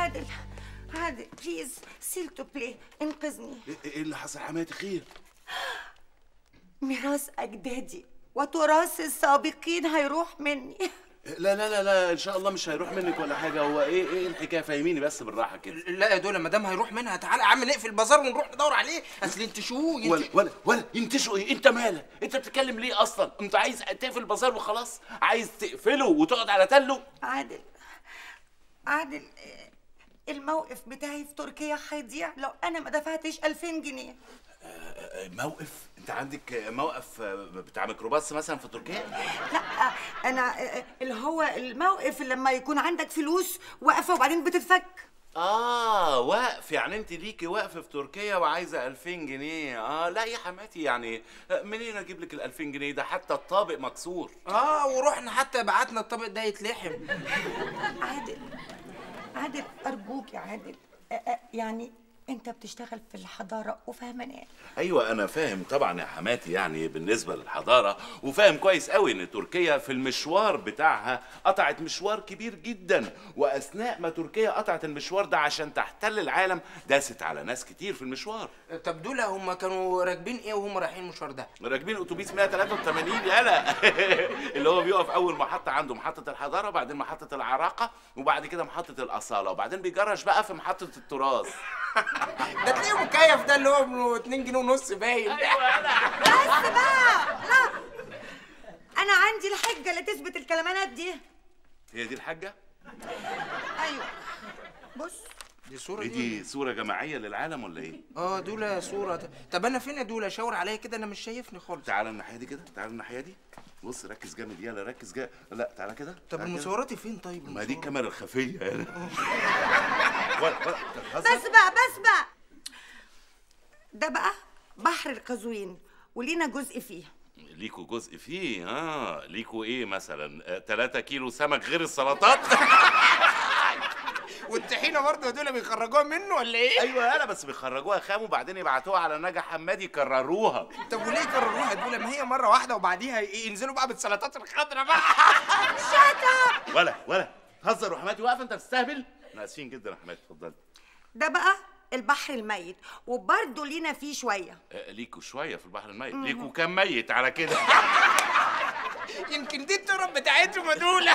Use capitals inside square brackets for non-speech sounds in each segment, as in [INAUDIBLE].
عادل عادل please s'il te plaît انقذني. إيه إيه اللي حصل؟ حماتي خير. ميراث أجدادي وتراث السابقين هيروح مني. لا لا لا لا إن شاء الله مش هيروح منك ولا حاجة. هو إيه إيه الحكاية؟ فهميني بس بالراحة كده. لا يا دولا ما دام هيروح منها تعالى يا عم نقفل البازار ونروح ندور عليه. أصل أنت شو؟ انت ولا ولا ولا ينتشوا إيه؟ أنت مالك؟ أنت بتتكلم ليه أصلا؟ أنت عايز تقفل البازار وخلاص؟ عايز تقفله وتقعد على تله؟ عادل عادل الموقف بتاعي في تركيا هيضيع لو أنا ما دفعتش 2000 جنيه. موقف؟ أنت عندك موقف بتاع ميكروباص مثلا في تركيا؟ لا أنا اللي هو الموقف اللي لما يكون عندك فلوس واقفة وبعدين بتتفك. آه وقف يعني أنت ليكي وقف في تركيا وعايزة 2000 جنيه. آه لا يا حماتي يعني منين أجيب لك ال 2000 جنيه؟ ده حتى الطابق مكسور. آه ورحنا حتى بعتنا الطبق ده يتلحم. عادل. عادل أرجوك يا عادل. يعني انت بتشتغل في الحضارة وفاهمني أيوه أنا فاهم طبعا يا حماتي يعني بالنسبة للحضارة وفاهم كويس قوي إن تركيا في المشوار بتاعها قطعت مشوار كبير جدا وأثناء ما تركيا قطعت المشوار ده عشان تحتل العالم داست على ناس كتير في المشوار. طب دول هم كانوا راكبين إيه وهم رايحين المشوار ده؟ راكبين أتوبيس 183 يالا [LAUGHS] اللي هو بيقف أول محطة عنده محطة الحضارة وبعدين محطة العراقة وبعد كده محطة الأصالة وبعدين بيجرش بقى في محطة التراث. [LAUGHS] ده تلاقيه مكيف ده اللي هو ب 2 جنيه ونص باين. بس بقى لا. أنا عندي الحجة اللي تثبت الكلمات دي. هي دي الحاجة أيوه. بص. دي صورة إيه دي صورة جماعية للعالم ولا إيه؟ آه دول صورة. طب أنا فين يا دول شاور عليا كده أنا مش شايفني خالص. تعالى الناحية دي كده تعالى الناحية دي. بص ركز جامد يلا ركز جامد لا تعالى كده طب. المصوراتي فين طيب؟ ما دي؟ الكاميرا الخفية يالا [LAUGHS] ولا ولا بس بقى بس بقى. ده بقى بحر القزوين ولينا جزء فيه. ليكوا جزء فيه؟ آه ليكوا إيه مثلا؟ 3 كيلو سمك غير السلطات؟ [LAUGHS] والطحينة برضه دول بيخرجوها منه ولا إيه؟ أيوه يالا بس بيخرجوها خام وبعدين يبعتوها على نجا حماد يكرروها. طب وليه كرروها دول؟ ما هي مرة واحدة وبعديها ينزلوا بقى بالسلطات الخضراء بقى. [LAUGHS] ولا ولا. هزر وحماتي واقفه أنت بتستهبل إحنا آسفين جدا يا حماتي اتفضلي ده بقى البحر الميت. وبرضه لينا فيه شوية. آه، ليكوا شوية في البحر الميت. ليكوا كام ميت على كده؟ [LAUGHS] يمكن دي التراب بتاعتهم دول. ولا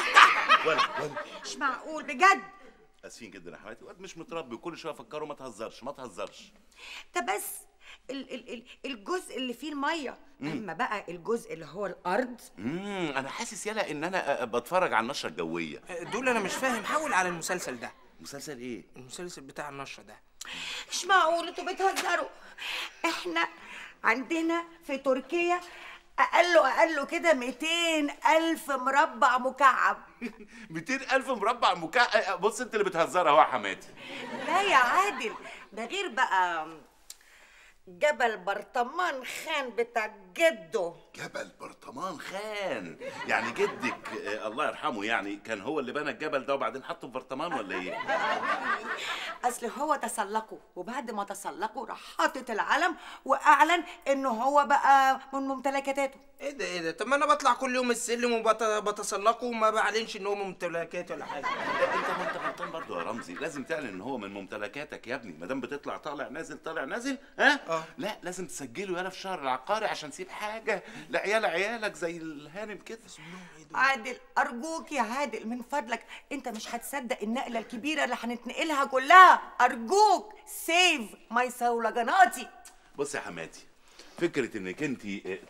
ولا. مش معقول بجد. آسفين جدا يا حماتي. واد مش متربي وكل شوية افكره ما تهزرش ما تهزرش. ده بس ال ال ال الجزء اللي فيه المية أما بقى الجزء اللي هو الأرض؟ امم أنا حاسس يالا إن أنا آه، بتفرج على النشرة الجوية. دول أنا مش فاهم. حاول على المسلسل ده. مسلسل إيه؟ المسلسل بتاع النشرة ده. مش معقول أنتوا بتهزروا. إحنا عندنا في تركيا أقله أقله كده 200 ألف مربع مكعب. [LAUGHS] 200 ألف مربع مكعب. بص أنت اللي بتهزرها أهو يا حماتي. لا يا عادل ده غير بقى جبل برطمان خان بتاع جده. جبل برطمان خان. يعني جدك آه، الله يرحمه يعني كان هو اللي بنى الجبل ده وبعدين حطه في برطمان ولا إيه؟ أصل هو تسلقه وبعد ما تسلقه راح حاطط العلم وأعلن إنه هو بقى من ممتلكاته. إيه ده إيه ده؟ طب ما أنا بطلع كل يوم السلم وبتسلقه وما بعلنش إن هو ممتلكات ولا حاجة. أنت ما انت غلطان برضه يا رمزي. لازم تعلن إن هو من ممتلكاتك يا ابني. ما دام بتطلع طالع نازل طالع نازل ها؟ آه. لا لازم تسجله يالا في الشهر العقاري عشان تسيب حاجة؟ لعيال عيالك زي الهانم كده. عادل أرجوك يا عادل من فضلك أنت مش هتصدق النقلة الكبيرة اللي هنتنقلها كلها. أرجوك سيف ماي صولجاناتي بص يا حماتي فكرة إنك أنت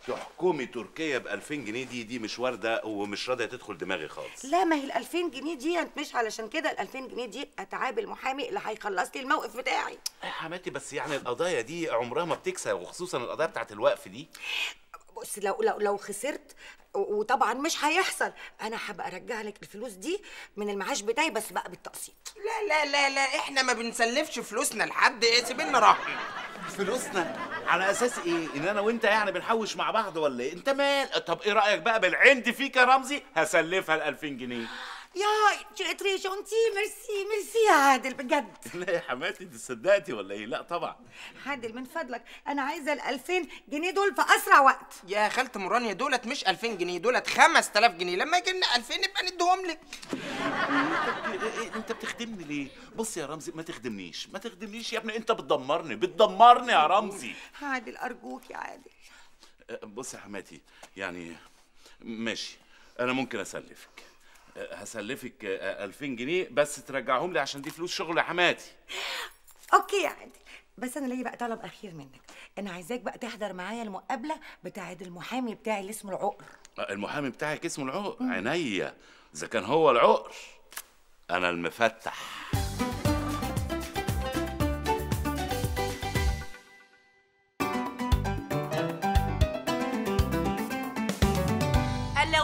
تحكمي تركيا ب 2000 جنيه دي دي مش واردة ومش راضية تدخل دماغي خالص. لا ما هي ال 2000 جنيه دي مش علشان كده ال 2000 جنيه دي أتعاب المحامي اللي هيخلص لي الموقف بتاعي. يا حماتي بس يعني القضايا دي عمرها ما بتكسب وخصوصا القضايا بتاعت الوقف دي. بص لو لو لو خسرت وطبعا مش هيحصل. أنا هبقى أرجع لك الفلوس دي من المعاش بتاعي بس بقى بالتقسيط. لا لا لا لا إحنا ما بنسلفش فلوسنا لحد. إيه سيبنا رهن فلوسنا على أساس إيه؟ إن أنا وأنت يعني بنحوش مع بعض ولا إيه؟ أنت مال؟ طب إيه رأيك بقى بالعند فيك يا رمزي؟ هسلفها ال 2000 جنيه. يا très gentil ميرسي ميرسي يا عادل بجد. [LAUGHS] لا يا حماتي انت صدقتي ولا إيه؟ لا طبعا. عادل من فضلك. أنا عايزة ال 2000 جنيه دول في أسرع وقت. يا خالة مرانيا دولت مش 2000 جنيه دولت 5000 جنيه. لما يجي لنا 2000 نبقى نديهم لك. [LAUGHS] انت بتخدمني ليه؟ بص يا رمزي ما تخدمنيش. ما تخدمنيش يا ابني. انت بتدمرني بتدمرني يا رمزي. عادل أرجوك يا عادل. أه، بص يا حماتي يعني ماشي. أنا ممكن أسلفك. هسلفك أه، 2000 جنيه بس ترجعهم لي عشان دي فلوس شغل يا حماتي. أوكي يا عادل بس أنا ليا بقى طلب أخير منك. أنا عايزاك بقى تحضر معايا المقابلة بتاعة المحامي بتاعي اللي اسمه العقر. أه، المحامي بتاعك اسمه العقر؟ عينيا. إذا كان هو العقر أنا المفتح.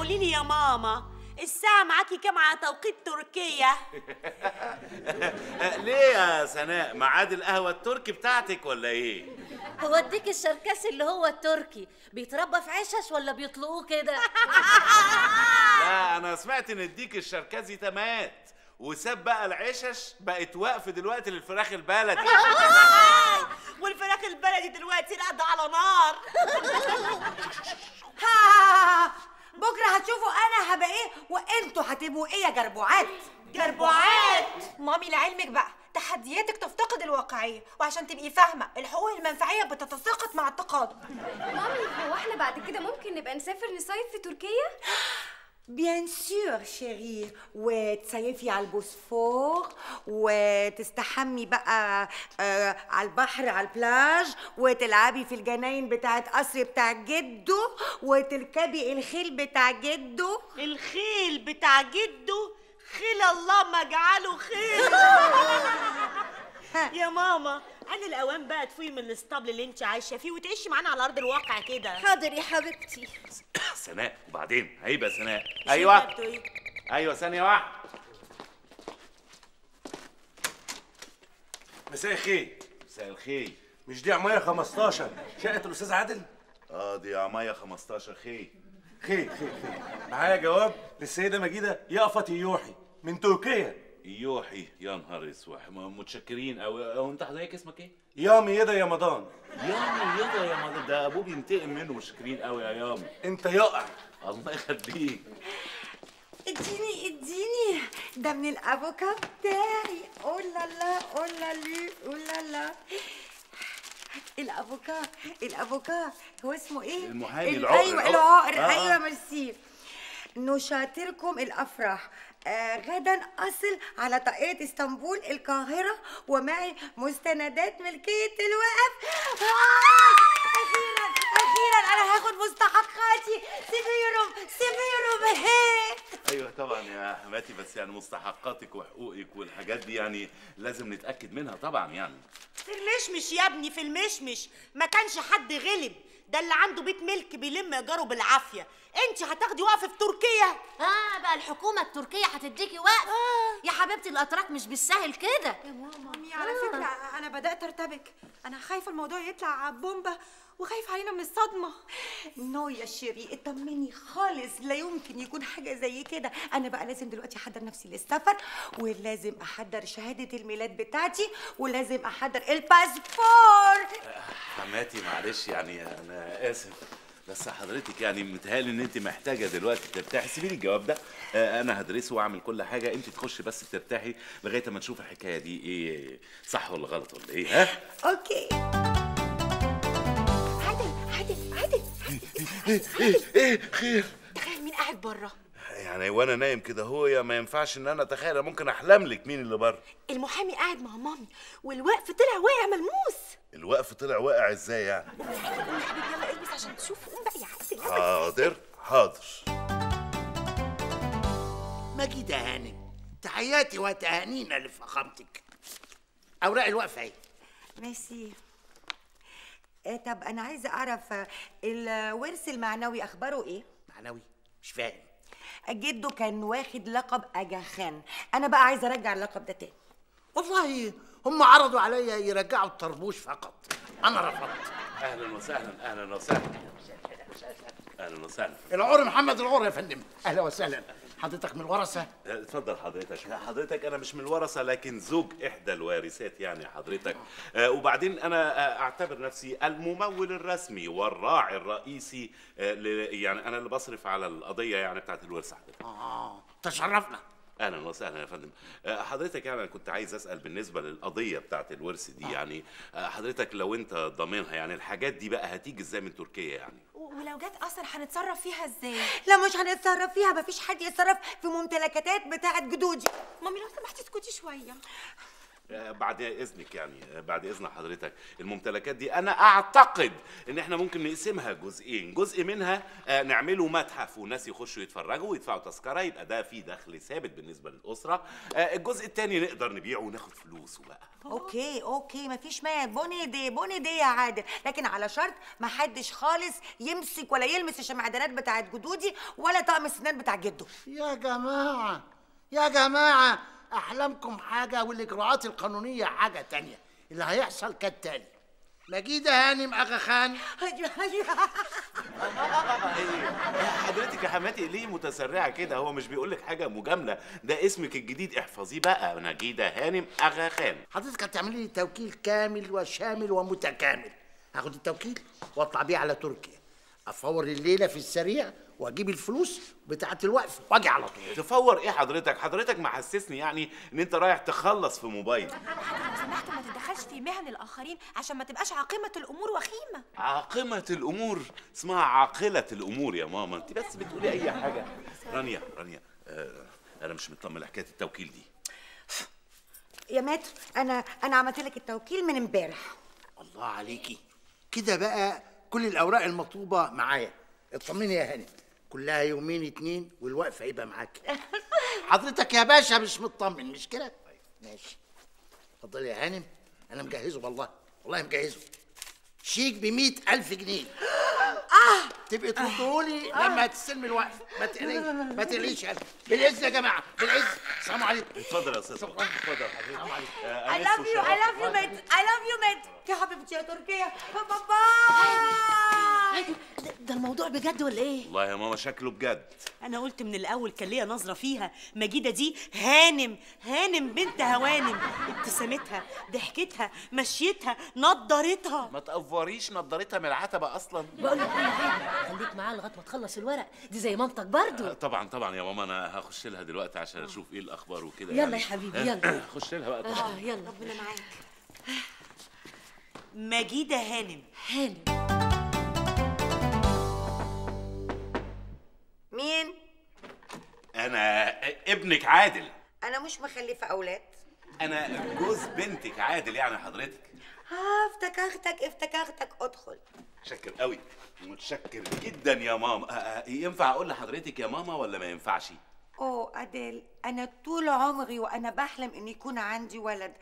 قولي لي يا ماما. الساعة معاكي كام على توقيت تركيا؟ [LAUGHS] ليه يا سناء؟ ميعاد القهوة التركي بتاعتك ولا إيه؟ هو الديك الشركسي اللي هو التركي بيتربى في عشش ولا بيطلقوه كده؟ [LAUGHS] لا أنا سمعت إن الديك الشركزي ده مات وساب بقى العشش بقت واقفه دلوقتي للفراخ البلدي. [LAUGHS] والفراخ البلدي دلوقتي راقدة على نار ها بكره هتشوفوا أنا هبقى إيه وانتوا هتبقوا إيه يا جربوعات. جربوعات! مامي لعلمك بقى. تحدياتك تفتقد الواقعية. وعشان تبقي فاهمة الحقوق المنفعية بتتساقط مع التقادم مامي هو إحنا بعد كده ممكن نبقى نسافر نصيف في تركيا؟ [GASPS] bien sûr chérie وتصيفي على البوسفور وتستحمي بقى آه على البحر على البلاج. وتلعبي في الجناين بتاعت قصر بتاع جده وتركبي الخيل بتاع جده الخيل بتاع جده خيل الله ما جعله خيل. [LAUGHS] يا ماما. أنا الأوان بقى تفوقي من الاسطبل اللي انت عايشة فيه وتعيشي معانا على أرض الواقع كده. حاضر يا حبيبتي. [COUGHS] سناء. وبعدين؟ يا سناء. أيوه. إيه؟ أيوه ثانية واحدة. مساء الخير. مساء الخير. مش دي عماية 15 شقة الأستاذ عادل؟ آه دي عماية 15 خير. خير خير خير. معايا جواب للسيدة مجيدة يقفت يوحي من تركيا. يوحي يا نهار اسود متشكرين. قوي هو انت حضرتك اسمك إيه؟ يا ميدة يا مضان. يامي يلا يا مدام ده أبوه بينتقم منه. متشكرين قوي يا يامي. أنت يقع. الله يخليك. اديني اديني. ده من الافوكا بتاعي اولا لا اولا لي اولا لا الأفوكا الأفوكا. هو اسمه إيه؟ المحامي ال- العقر، أيوه العقر. العقر آه، أيوه آه. ميرسي. نشاطركم الأفراح. آه غدا أصل على طائرة إسطنبول القاهرة ومعي مستندات ملكية الوقف. آه أخيرا أخيرا أنا هاخد مستحقاتي. سيبيرم سيبيرم هي [LAUGHS] أيوه طبعا يا حماتي بس يعني مستحقاتك وحقوقك والحاجات دي يعني لازم نتأكد منها طبعا يعني. في المشمش يا ابني في المشمش. ما كانش حد غلب. ده اللي عنده بيت ملك بيلم إيجاره بالعافية. انت هتاخدي وقفه في تركيا. آه بقى الحكومة التركية هتديكي وقت يا حبيبتي الأتراك مش بالسهل كده. مامي على فكرة أنا بدأت أرتبك. أنا خايفة الموضوع يطلع بومبا وخايفة علينا من الصدمة. non يا chérie اطمني خالص. لا يمكن يكون حاجة زي كده. أنا بقى لازم دلوقتي أحضر نفسي للسفر ولازم أحضر شهادة الميلاد بتاعتي ولازم أحضر الباسبور. حماتي معلش يعني أنا آسف بس حضرتك يعني متهيألي إن أنت محتاجة دلوقتي ترتاحي. سيبي لي الجواب ده. آه، أنا هدرسه وأعمل كل حاجة. أنت تخشي بس ترتاحي لغاية ما نشوف الحكاية دي إيه صح ولا غلط ولا إيه؟ ها؟ أوكي إيه خير. تخيل مين قاعد بره. يعني وأنا نايم كده هو يا ما ينفعش إن أنا أتخيل ممكن أحلم لك مين اللي بره. المحامي قاعد مع مامي والوقف طلع واقع ملموس. الوقف طلع واقع إزاي يعني؟ قوم يا حبيبي يلا البس عشان تشوف قوم بقى يا يلا. حاضر حاضر. مجيدة هانم تحياتي وتهانينا لفخامتك. أوراق الوقفة أهي. ميرسي. آه طب أنا عايزة أعرف آه، الورث المعنوي أخباره إيه؟ معنوي مش فاهم. جده كان واخد لقب اجاخان أنا بقى عايزة أرجع اللقب ده تاني. والله هم عرضوا عليا يرجعوا الطربوش فقط. أنا رفضت. أهلا وسهلا أهلا وسهلا. [LAUGHS] أهلا وسهلا. العور محمد العور يا فندم. أهلا وسهلا. حضرتك من الورثه اتفضل حضرتك. حضرتك أنا مش من الورثه لكن زوج إحدى الوارثات يعني حضرتك. آه وبعدين أنا آه أعتبر نفسي الممول الرسمي والراعي الرئيسي آه يعني أنا اللي بصرف على القضية يعني بتاعت الورثة حضرتك. آه تشرفنا. أهلا وسهلا يا فندم. حضرتك يعني أنا كنت عايز أسأل بالنسبة للقضية بتاعت الورث دي يعني حضرتك لو أنت ضامنها يعني الحاجات دي بقى هتيجي إزاي من تركيا يعني؟ ولو جت أصلا هنتصرف فيها إزاي؟ لا مش هنتصرف فيها مفيش حد يتصرف في ممتلكات بتاعت جدودي. مامي لو سمحتي اسكتي شوية. بعد إذنك يعني آه، بعد إذن حضرتك. الممتلكات دي أنا أعتقد إن إحنا ممكن نقسمها جزئين. جزء منها آه، نعمله متحف والناس يخشوا يتفرجوا ويدفعوا تذكرة يبقى ده فيه دخل ثابت بالنسبة للأسرة. آه، الجزء الثاني نقدر نبيعه وناخد فلوسه بقى. okay okay مفيش مانع bonne idée bonne idée يا عادل. لكن على شرط ما حدش خالص يمسك ولا يلمس الشمعدانات بتاعت جدودي ولا طقم السنان بتاع جده. يا جماعة يا جماعة أحلامكم حاجة والإجراءات القانونية حاجة تانية. اللي هيحصل كالتالي. مجيدة هانم اغا خان. حضرتك يا حماتي ليه متسرعة كده؟ هو مش بيقول لك حاجة مجاملة. ده اسمك الجديد احفظيه بقى. نجيده هانم اغا خان. حضرتك هتعملي لي توكيل كامل وشامل ومتكامل. هاخد التوكيل وأطلع بيه على تركيا. أفور الليلة في السريع واجيب الفلوس بتاعه الوقف واجي على طول. تفور إيه حضرتك؟ حضرتك محسسني يعني ان انت رايح تخلص في موبايل. لو سمحت ما تتدخلش في مهن الآخرين عشان ما تبقاش عاقمة الأمور وخيمة. عاقمة الأمور؟ اسمها عاقلة الأمور يا ماما. أنت بس بتقولي أي حاجة. رانيا رانيا آه أنا مش مطمن لحكاية التوكيل دي. يا ماتر أنا أنا عملت لك التوكيل من امبارح. الله عليكي. كده بقى كل الأوراق المطلوبة معايا. اطمني يا هانم. كلها يومين اتنين والوقف هيبقى معاكي [LAUGHS] حضرتك يا باشا مش مطمن مش كده؟ ماشي. اتفضلي يا هانم. أنا مجهزه والله. والله مجهزه. شيك ب ألف جنيه. [LAUGHS] تبقي تردهولي لما تستلمي الوقف ما تقلقيش ما هانم. بالعز يا جماعة. بالعز. السلام عليكم. اتفضل يا أستاذ. اتفضل آه، أنس love you. I وشرف. love you مات I love you مات يا حبيبتي يا تركيا. بابا عادل ده, الموضوع بجد ولا إيه؟ والله يا ماما شكله بجد. أنا قلت من الأول كان ليا نظرة فيها. مجيده دي هانم هانم بنت هوانم. ابتسامتها ضحكتها مشيتها نضارتها. ما تقفريش نضارتها من العتبة أصلا. بقول إيه خليك معاه لغاية ما تخلص الورق. دي زي مامتك برضو. آه، طبعا طبعا يا ماما أنا هخش لها دلوقتي عشان أشوف إيه الأخبار وكده يلا يعني. يا حبيبي، آه، يلا. [COUGHS] خش لها بقى. آه طبعا يلا. ربنا معاك. مجيده هانم. هانم. مين؟ أنا ابنك عادل. أنا مش مخلفة أولاد. أنا جوز بنتك عادل يعني حضرتك. آه افتكرتك افتكرتك ادخل. متشكر قوي. متشكر جدا يا ماما. آه، آه، ينفع أقول لحضرتك يا ماما ولا ما ينفعش؟ أوه أديل أنا طول عمري وأنا بحلم إن يكون عندي ولد.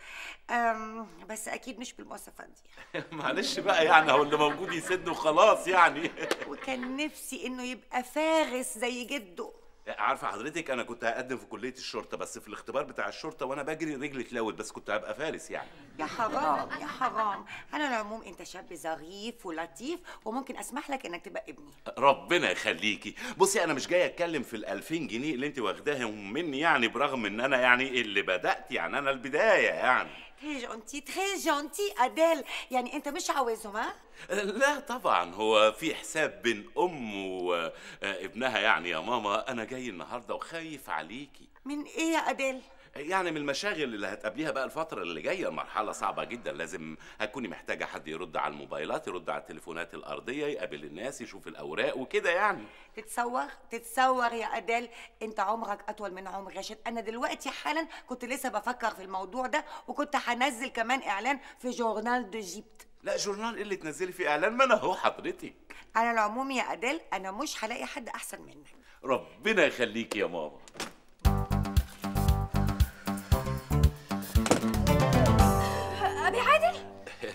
أم بس أكيد مش بالمواصفات دي. [LAUGHS] معلش بقى يعني هو اللي موجود يسد وخلاص يعني. [LAUGHS] وكان نفسي إنه يبقى فارس زي جده. عارفة حضرتك أنا كنت هقدم في كلية الشرطة بس في الاختبار بتاع الشرطة وأنا بجري رجلي اتلوت بس كنت هبقى فارس يعني. يا حرام يا حرام. على العموم أنت شاب ظريف ولطيف وممكن أسمح لك إنك تبقى ابني. ربنا يخليكي. بصي أنا مش جاي أتكلم في ال2000 جنيه اللي أنت واخداهم مني يعني برغم إن أنا يعني اللي بدأت يعني أنا البداية يعني. très gentil très gentil أديل يعني انت مش عاوزهم ها؟ لا طبعا هو في حساب بين أم وابنها يعني يا ماما أنا جاي النهارده وخايف عليكي من إيه يا أديل؟ يعني من المشاغل اللي هتقابليها بقى الفترة اللي جاية مرحلة صعبة جدا. لازم هتكوني محتاجة حد يرد على الموبايلات يرد على التليفونات الأرضية يقابل الناس يشوف الأوراق وكده يعني. تتصور تتصور يا أديل أنت عمرك أطول من عمر راشد أنا دلوقتي حالا كنت لسه بفكر في الموضوع ده وكنت هنزل كمان إعلان في جورنال دو جيبت لا جورنال إيه اللي تنزلي فيه إعلان؟ ما أنا هو حضرتك. على العموم يا أديل أنا مش هلاقي حد أحسن منك. ربنا يخليكي يا ماما.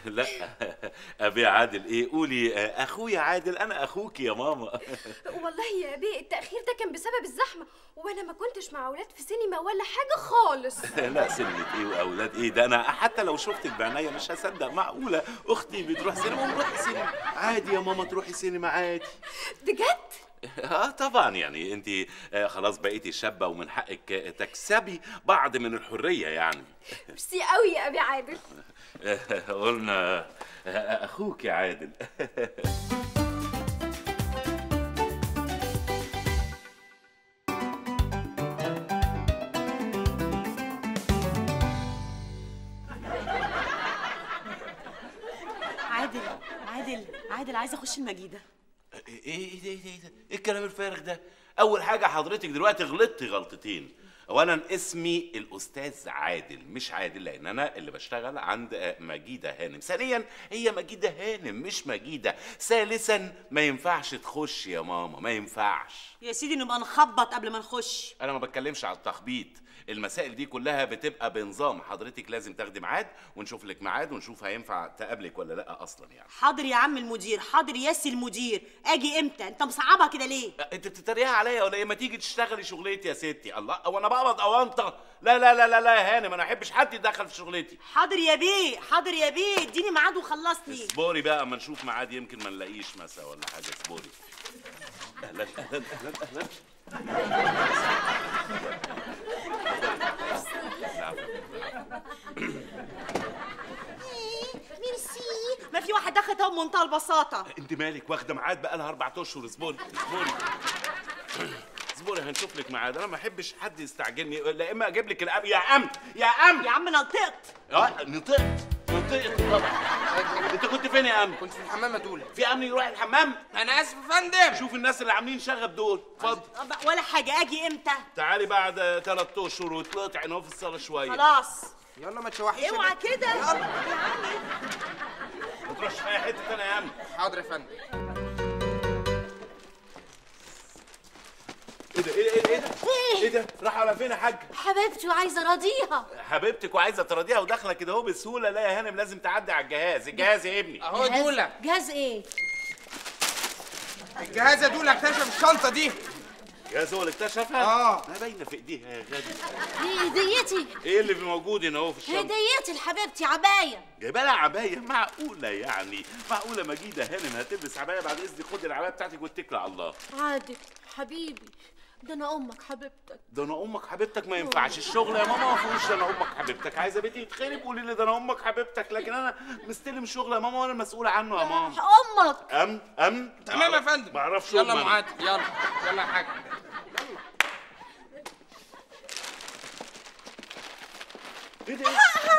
[LAUGHS] لا. أبي عادل إيه قولي آه، أخويا عادل أنا أخوك يا ماما. [LAUGHS] والله يا بيه التأخير ده كان بسبب الزحمة وأنا ما كنتش مع أولاد في سينما ولا حاجة خالص. [LAUGHS] لا سنة إيه وأولاد إيه ده؟ أنا حتى لو شفتك بعينيا مش هصدق معقولة؟ أختي بتروح سينما ونروح سينما. عادي يا ماما تروحي سينما عادي. بجد؟ آه طبعا يعني أنت آه خلاص بقيتي شابة ومن حقك تكسبي بعض من الحرية يعني. ميرسي قوي يا أبي عادل. [LAUGHS] قلنا أخوك يا عادل. عادل عادل عادل عايزه أخش المجيدة. إيه إيه إيه ده إيه ده إيه الكلام الفارغ ده؟ أول حاجة حضرتك دلوقتي غلطتي غلطتين. اولا اسمي الاستاذ عادل مش عادل لأن أنا اللي بشتغل عند مجيدة هانم. ثانيا هي مجيدة هانم مش مجيدة. ثالثا ما ينفعش تخش يا ماما ما ينفعش. يا سيدي نبقى نخبط قبل ما نخش. أنا ما بتكلمش على التخبيط. المسائل دي كلها بتبقى بنظام. حضرتك لازم تاخدي ميعاد ونشوف لك ميعاد ونشوف هينفع تقابلك ولا لأ أصلا يعني. حاضر يا عم المدير. حاضر يا سي المدير. آجي إمتى؟ أنت مصعبها كده ليه؟ أنت بتتريقي عليا ولا إيه؟ ما تيجي تشتغلي شغلتي يا ستي. الله هو أنا بقبض أو انت لا لا لا لا لا يا هانم أنا ما أحبش حد يتدخل في شغلتي حاضر يا بيه. حاضر يا بيه. اديني ميعاد وخلصني. اصبري بقى أما نشوف ميعاد يمكن ما نلاقيش مسا ولا حاجة. اصبري. أهلا أهلا أهلا أهلا ميرسي. ما في واحد دخل اهو بمنتهى البساطة. انت مالك؟ واخدة ميعاد بقى لها أربع أشهر اصبري اصبري. اصبري هنشوف لك ميعاد. أنا ما أحبش حد يستعجلني. لا إما أجيب لك الأب. يا أم يا أم! يا عم أنا نطقت. آه نطقت نطقت. طبعا. أنت كنت فين يا أم؟ كنت في الحمام يا دولة. في أمن يروح الحمام؟ أنا آسف يا فندم. شوف الناس اللي عاملين شغب دول. اتفضل. ولا حاجة. أجي إمتى؟ تعالي بعد ثلاث أشهر وتقطعي هنا في الصالة شوية. خلاص. يلا ما تشوحيش اوعى كده. يا عمي ما تروحش في أي حتة ثانية يا ام حاضر يا فندم. إيه ده؟ إيه ده؟ إيه ده؟ إيه؟ ده؟ راح على فين يا حاج؟ حبيبتي وعايزة أراضيها. حبيبتك وعايزة تراضيها وداخلة كده أهو بسهولة. لا يا هانم لازم تعدي على الجهاز. الجهاز يا ابني. أهو دولة. جهاز إيه؟ الجهاز يا دولة اكتشف الشنطه دي. هو اللي اكتشفها آه. ما باينه في إيديها يا غالي دي هديتي إيه اللي موجود هنا اهو في الشنطه هديتي لحبيبتي عباية. جايبه لها عباية معقولة يعني. معقولة مجيدة هانم هتلبس عباية بعد إذنك خدي العباية بتاعتك واتكلي على الله. عادل حبيبي. ده أنا أمك حبيبتك. ده أنا أمك حبيبتك ما ينفعش. الشغل يا ماما ما فيهوش أنا أمك حبيبتك. عايزة بيتي يتخرب قولي لي ده أنا أمك حبيبتك. لكن أنا مستلم شغل يا ماما وأنا المسؤول عنه يا ماما. أمك. أم؟ أم؟ تمام يا فندم. ما أعرفش يلا. معاد يلا. يلا يا حاج إيه ده؟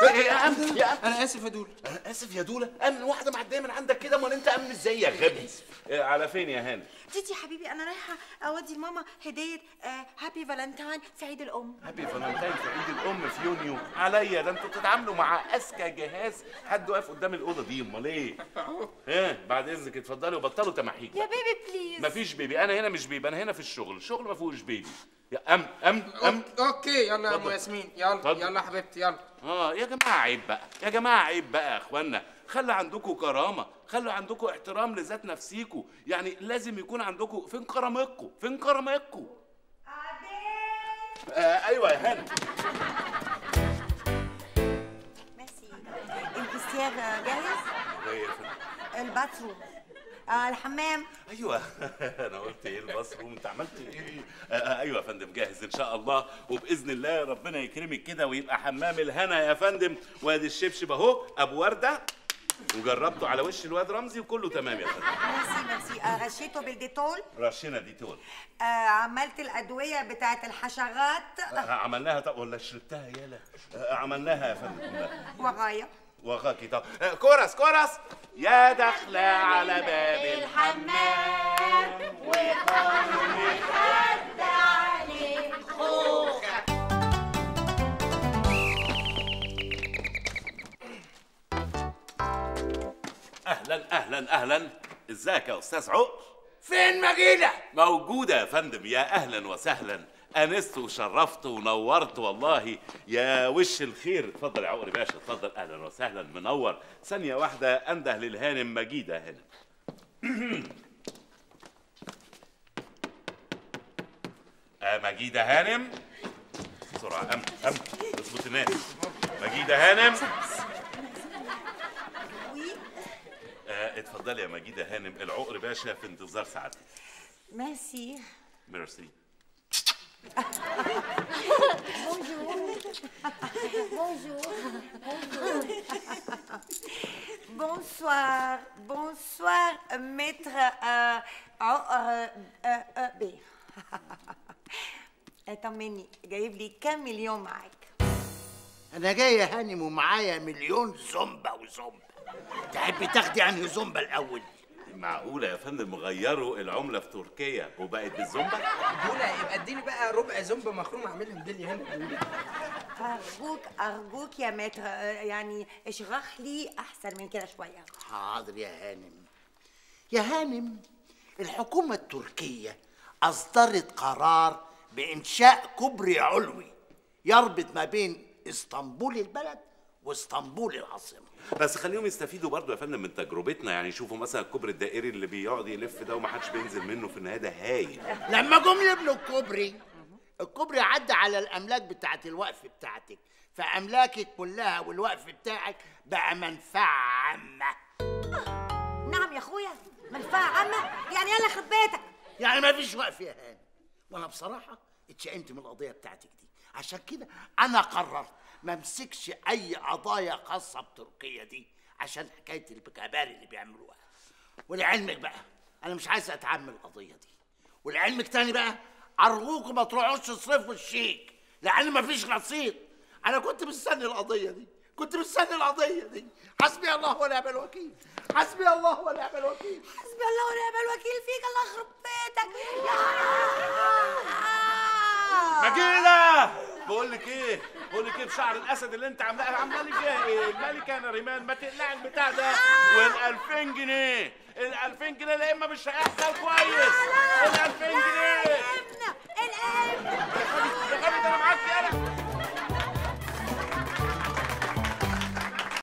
إيه إيه يا ام [LAUGHS] يا أم أنا آسف يا دولة. أنا آسف يا دولة؟ أمن واحدة معديه من عندك كده؟ أمال أنت أمن إزاي يا غبي؟ إيه، على فين يا هانم؟ تيتي حبيبي أنا رايحة أودي لماما هدية هابي فالنتاين في عيد الأم. هابي فالنتاين في عيد الأم في يونيو. عليا ده أنتوا بتتعاملوا مع أذكى جهاز. حد واقف قدام الأوضة دي؟ أمال إيه؟ [LAUGHS] إيه؟ بعد إذنك اتفضلي وبطلوا تماحيك. يا بيبي بليز مفيش بيبي. أنا هنا مش baby أنا هنا في الشغل. الشغل ما فيهوش baby. يا أم أم أم. ok- okay يلا يا أم اتفضل. ياسمين. يلا اتفضل. يلا يا حبيبتي يلا. آه يا جماعة عيب بقى يا جماعة عيب بقى يا إخوانا. خلوا عندكم كرامة خلوا عندكم احترام لذات نفسيكم. يعني لازم يكون عندكم فين كرامتكم؟ فين كرامتكم؟ آه أيوه يا هانم. ميرسي. الفستير جاهز؟ فندم؟ ال bathroom. آه الحمام. أيوه. [LAUGHS] أنا قلت إيه ال bathroom أنت عملت إيه؟ آه آه، أيوه يا فندم جاهز إن شاء الله. وبإذن الله ربنا يكرمك كده ويبقى حمام الهنا يا فندم. وادي الشبشب أهو أبو وردة. وجربته على وش الواد رمزي وكله تمام يا فندم. ميرسي ميرسي. آه رشيته بالديتول. رشينا ديتول آه عملت الأدوية بتاعت الحشرات. آه، عملناها؟ طب ولا شربتها؟ يالا. آه، عملناها يا فندم. وغاية. وغاكي طب آه، كورس كورس. يا داخله على باب الحمام. أهلا أهلا أهلا. إزيك يا أستاذ عقر فين مجيده موجودة يا فندم. يا أهلا وسهلا. أنست وشرفت ونورت والله يا وش الخير. اتفضل يا عقري باشا اتفضل. أهلا وسهلا منور. ثانية واحدة أنده للهانم مجيدة هنا. [CLEARS THROAT] آه مجيدة هانم؟ بسرعة أم أم اظبط الناس. مجيدة هانم؟ آه اتفضلي يا مجيدة هانم. العقر باشا في انتظار سعادتك ميرسي. ميرسي. Bonsoir, bonsoir, maître euh, euh, euh, euh, B. طمني جايب لي كام مليون معاك؟ أنا جاي يا هانم ومعايا مليون زومبا وزومبا تحبي تاخدي عنه زومبا الأول معقولة يا فندم؟ غيروا العملة في تركيا وبقت بالزومبا؟ بولا يبقى اديني بقى ربع زومبا مخروم اعملها ميداليه هنا. أرجوك أرجوك يا متر يعني اشرح لي أحسن من كده شوية. حاضر يا هانم. يا هانم الحكومة التركية أصدرت قرار بإنشاء كوبري علوي يربط ما بين إسطنبول البلد واسطنبول العاصمة. بس خليهم يستفيدوا برضو يا فندم من تجربتنا يعني شوفوا مثلا الكوبري الدائري اللي بيقعد يلف ده ومحدش بينزل منه في النهاية ده هايل. لما جم يبنوا الكوبري الكوبري عدى على الأملاك بتاعت الوقف بتاعتك فأملاكك كلها والوقف بتاعك بقى منفعة عامة. نعم يا أخويا منفعة عامة؟ يعني يلا يخرب بيتك. يعني ما فيش وقف يا هاني وأنا بصراحة اتشائمت من القضية بتاعتك دي. عشان كده أنا قررت ما امسكش أي قضايا خاصة بتركيا دي عشان حكاية الكباري اللي بيعملوها. ولعلمك بقى أنا مش عايز اتعامل القضية دي. ولعلمك تاني بقى أرجوكم ما تروحوش تصرفوا الشيك لأن ما فيش رصيد أنا كنت مستني القضية دي كنت مستني القضية دي. حسبي الله ونعم الوكيل. حسبي الله ونعم الوكيل. حسبي الله ونعم الوكيل فيك. الله يخرب بيتك. يا مجيدة! بقول لك إيه؟ بقول لك إيه؟ بشعر الأسد اللي انت عاملاه عامله لي فيها إيه الملكه أنا ريمان. ما تقلعي البتاع ده. وال 2000 جنيه. ال 2000 جنيه لا إما مش هيحصل كويس. ال 2000 جنيه. الابن الابن يا غبي ده أنا معاك